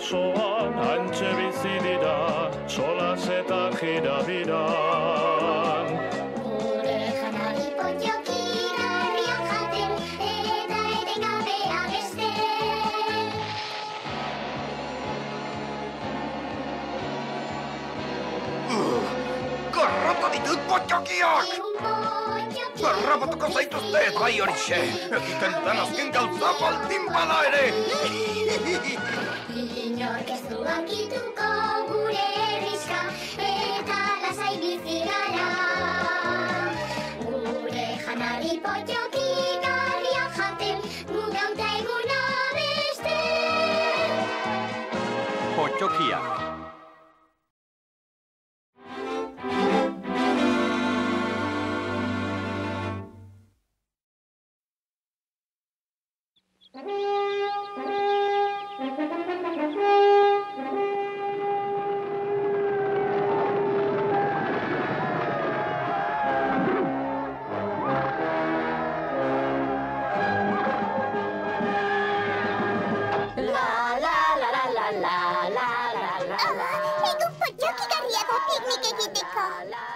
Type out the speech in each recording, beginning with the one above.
basoan antxe bizi dira, solas eta jirabiran. Gure janari potioki garriak jaten eta etengabe abesten. Garrota ditut potxokiak! Egun potioki Garrapatuko zaituzte bai horixe! Egiten dudan azken gauza baldin bada ere! Du ankituko gure herrizka eta lasai bizi gara. Gure janari potioki garriak jaten gu gauta eguna beste. Potxokiak.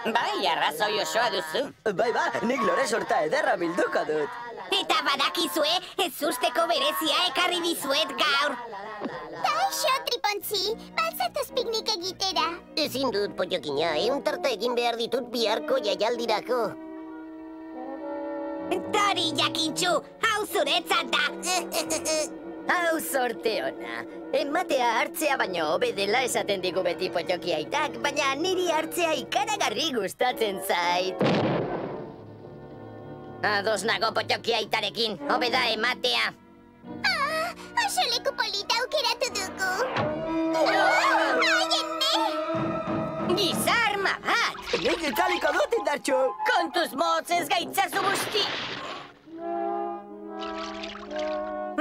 Bai, arrazoi osoa duzu. Bai ba, nik lore sorta ederra bilduko dut. Eta badakizue, ez usteko berezia ekarri dizuet gaur. Kaixo, tripontzi, balzatuz piknik egitera. Ezin dut, potokina, eun tarta egin behar ditut biharko jaialdirako. Tori jakintxu, hau zuretzat da. Hau sorte ona. Ematea hartzea baino hobe dela esaten digu beti potxoki aitak, baina niri hartzea ikaragarri gustatzen zait. Ados nago potxoki aitarekin, hobe da ematea. Ah, oso leku polita aukeratu dugu. Ah! Gizarma bat! Nik italiko dut indartxu. Kontuz motz ez gaitzazu busti!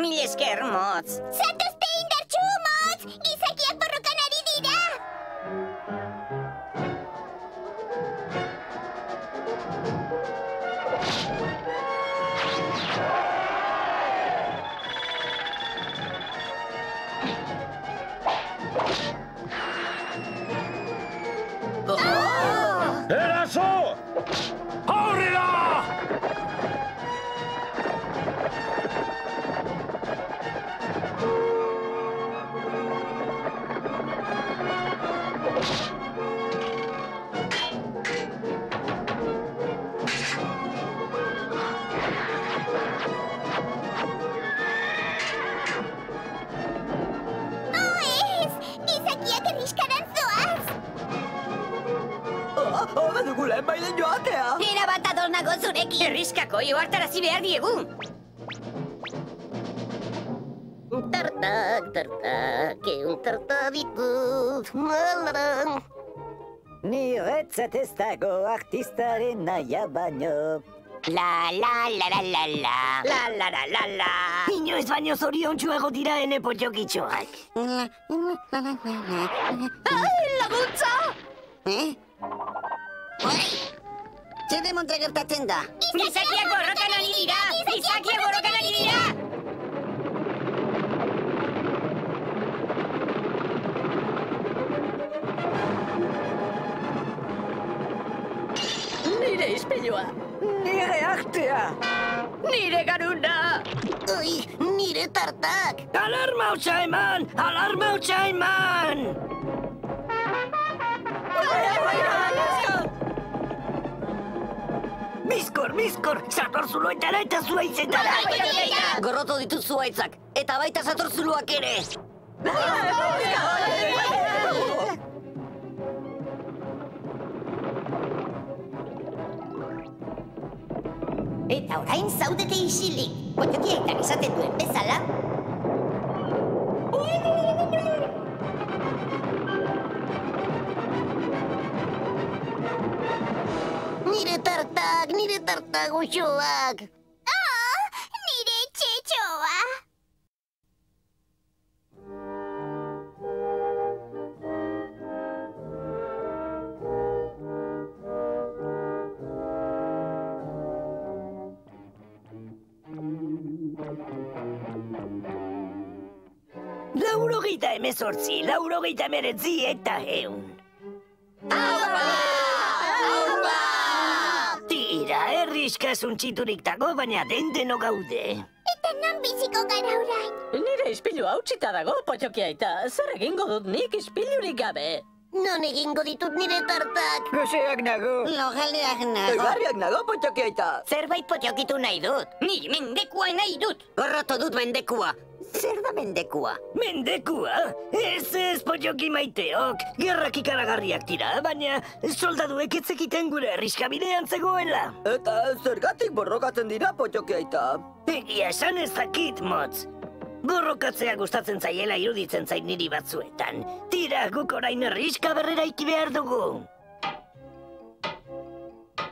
Miles, qué hermoso. moths. Hobe dugu lehen baiden joatea. Era bat ados nago zurekin. Erriskako joartarazi behar diegu. Tartak, tartak, eun tarta ditut. Malaran. Ni hoetzat ez dago artistaren naia baino. La, la, la, la, la, la. La, la, la, la, la. Inoiz baino zoriontsuago dira ene potxokitxoak. Ai, laguntza! Eh? Oi! Zer demontra gertatzen da? Gizakiak borrokan ari dira! Gizakiak borrokan ari dira! Nire ispilua. Nire artea. Nire garuna. Ui, nire tartak! Alarma hutsa eman! Alarma hutsa eman! Bizkor, bizkor! Zator zuloetara eta zuaitzetara! Gorroto ditut zuaitzak, eta baita zatorzuluak ere! Eta orain zaudete isilik, potokietan esaten duen bezala, Tartak, nire tartak goxoak! Oh, nire txetxoa! Laurogeita emezortzi, laurogeita emeretzi eta eun. Tira, erriska suntziturik dago, baina den deno gaude. Eta non biziko gara orain. Nire ispilu hautsita dago, potxoki aita. Zer egingo dut nik ispilurik gabe? Non egingo ditut nire tartak? Goseak nago. Logaleak nago. Egarriak nago, potxoki aita. Zerbait potxokitu nahi dut. Ni mendekua nahi dut. Gorroto dut mendekua. Zer da mendekua? Mendekua? Ez ez, potxoki maiteok. Gerrak ikaragarriak dira, baina soldaduek etzekiten gure erriskabidean zegoela. Eta zergatik borrokatzen dira, potxoki aita? Egia esan ez dakit, motz. Borrokatzea gustatzen zaiela iruditzen zain niri batzuetan. Tira, guk orain erriska berrera iki behar dugu.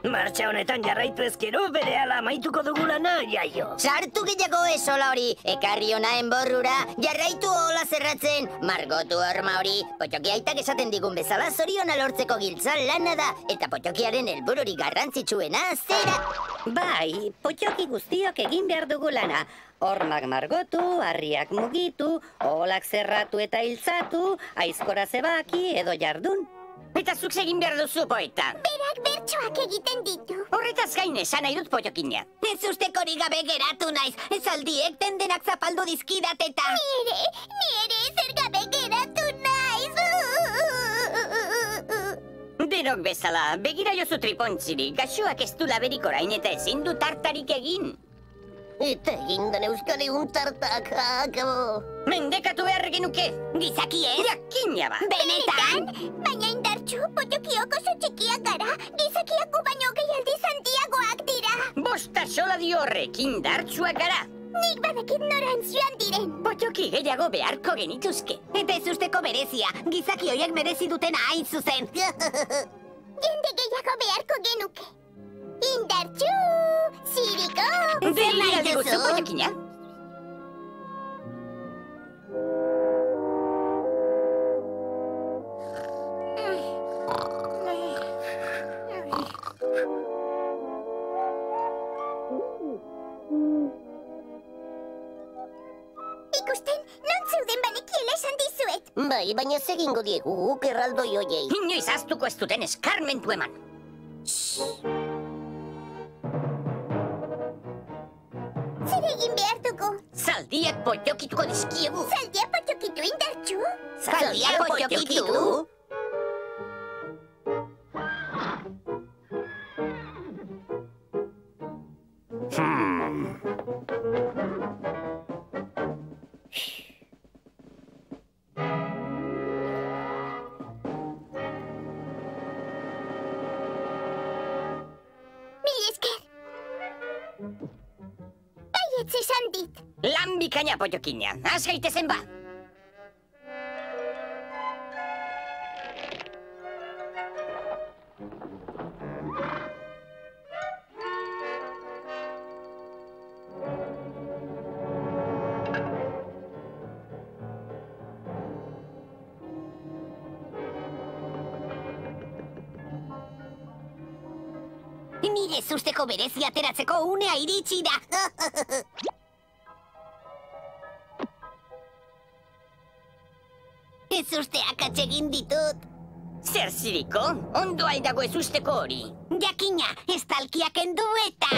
Martxa honetan jarraitu ezkero bere ala amaituko dugulana, jaio. Sartu gehiago esola hori, ekarri ona enborrura, jarraitu hola zerratzen, margotu horma hori, potxoki aitak esaten digun bezala zoriona lortzeko giltza lana da, eta potxokiaren helbururi garrantzitsuena zera. Bai, potxoki guztiok egin behar dugu lana. Hormak margotu, harriak mugitu, olak zerratu eta hiltzatu, aizkora zebaki edo jardun. Eta zuk egin behar duzu, poeta. Berak bertsoak egiten ditu. Horretaz gain esan nahi dut potxokina. Ez usteko gabe geratu naiz, ez aldiek tendenak zapaldu dizkidat eta... Ni ere, ni ere zer gabe geratu naiz. Denok bezala, begira jozu tripontziri, gaxoak ez du laberik orain eta ezin du tartarik egin. Eta egindan euskal egun tartak, akabo. Mendekatu behar genuke. Gizaki ez? Jakina ba. Benetan? Baina indartxu, potxokiok oso txikiak gara. Gizakiak gu baino gehialdi zantiagoak dira. Bosta sola dio horrek indartsuak gara. Nik badakit norantz joan diren. Potxoki gehiago beharko genituzke. Eta ez usteko berezia, gizaki horiek merezi dutena hain zuzen. Jende gehiago beharko genuke. Indartxu! Ziriko! Zer nahi Zer duzu? potxokina? Ikusten, non zeuden banekiela esan dizuet. Bai, baina zegingo diegu guk erraldoi hoiei. Inoiz aztuko ez duten eskarmentu eman. Zer Zaldiak potxokituko dizkiegu. Zaldia potxokitu indartxu? Zaldia potxokitu? Mil bikaina potxokina. Az gaitezen ba. Nire zusteko berezi ateratzeko unea iritsi da. Ez usteak atsegin ditut. Zer ziriko? Ondo aldago ez usteko hori. Jakina, estalkiak endu eta...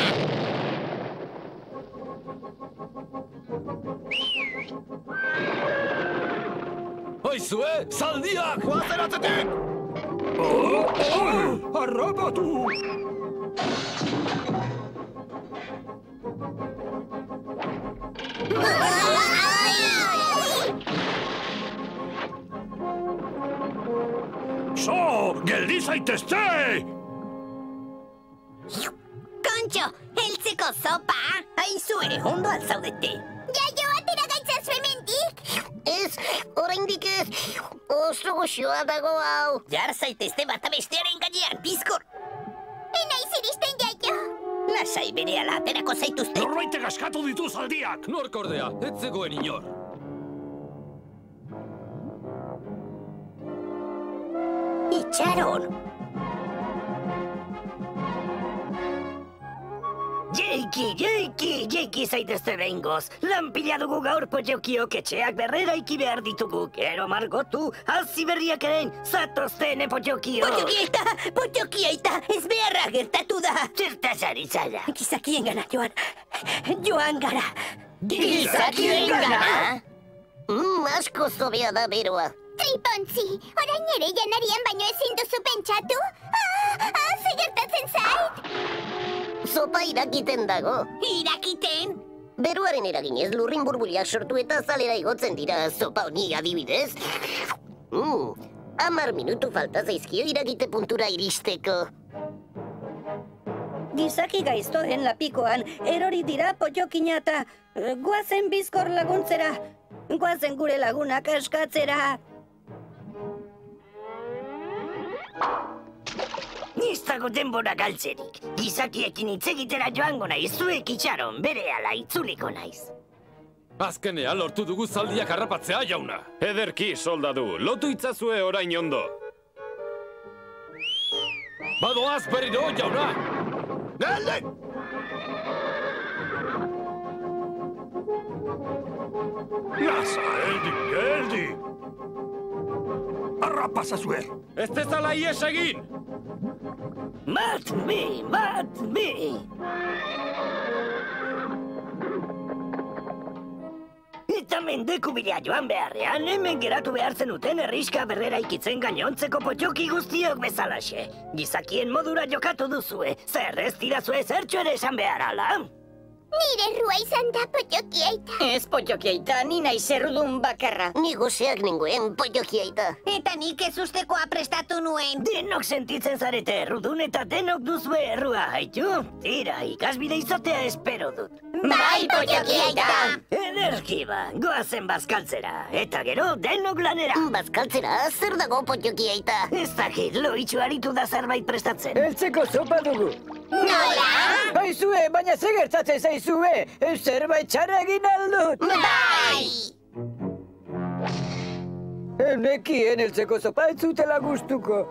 Aizue, zaldiak! Goazen atzetik! Harrapatu! Zaitezte! Kontxo, heltzeko zopa? Aizu ere, ondo alzaudete. Jaio, atera gaitzaz femendik. Ez, oraindik ez. Oso goxoa dago hau. Jar zaitezte bata bestearen gainean, bizkor. Enaiz iristen jaio. Lasai bere ala aterako zaituzte. Norbaitek askatu ditu zaldiak! Nork ordea, ez zegoen inor. Itxaron. Jeiki, jeiki, jeiki zaitezte behingoz. Lan pila dugu gaur potxokiok etxeak berrera iki ditugu. Gero margotu, hazi berriak eren, zatozten potxokio. Potxokiaita, potxokiaita, ez beharra gertatu da. Zertaz ari zara. Gizakien gana, joan. Joan gara. Gizakien gana? Mm, asko zobea da beroa. Tripontzi, orain ere janarian baino ezin duzu pentsatu? Ah, ah, ze gertatzen zait? Zopa irakiten dago. Irakiten? Beruaren eraginez lurrin burbuliak sortu eta zalera igotzen dira zopa honi adibidez. Mm, amar minutu falta zaizkio irakite puntura iristeko. Gizaki gaiztoen lapikoan, erori dira potxokina eta guazen bizkor laguntzera. Guazen gure lagunak askatzera. Nistago denbora galtzerik. Gizakiekin hitz egitera joango naiz, zuek itxaron, bere ala itzuliko naiz. Azkenean lortu dugu zaldiak harrapatzea, jauna. Ederki, soldadu, lotu itzazue orain ondo. Badoaz berriro, jauna! Geldi! Lasa, geldi, geldi! Arrapasa zue! Ez dezala ies egin! Mat mi, mat mi! Eta mendeku bila joan beharrean, hemen geratu behar zenuten herriska berrera ikitzen gainontzeko potxoki guztiok bezalaxe. Gizakien modura jokatu duzue, zer ez dirazue zertxo ere esan behar. Nire errua izan da potxokiaita. Ez potxokiaita, ni naiz errudun bakarra. Ni goseak ninguen potxokiaita. Eta nik ez ustekoa prestatu nuen. Denok sentitzen zarete errudun eta denok duzue errua, haitu? Tira, ikasbide izatea espero dut. Bai, potxokiaita! Ederki ba, goazen bazkaltzera, eta gero denok lanera. Bazkaltzera, zer dago potxokiaita? Ez dakit, loitxu aritu da zerbait prestatzen. Eltzeko zopa dugu. Nola? Baizue, baina ze gertatzen zaizue, zerbait txarra egin aldut. Bai! Nekien eltzeko zopa ez zutela gustuko.